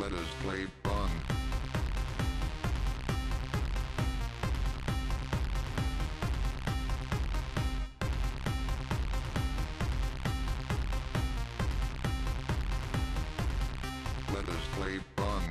Let us play fun. Let us play fun.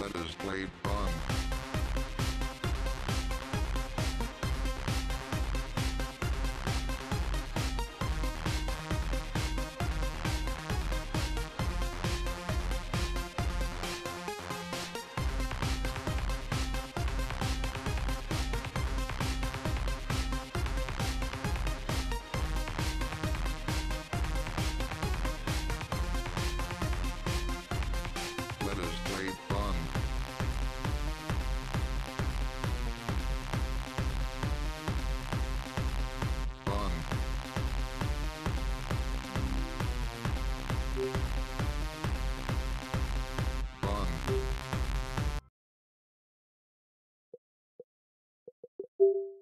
Let us play you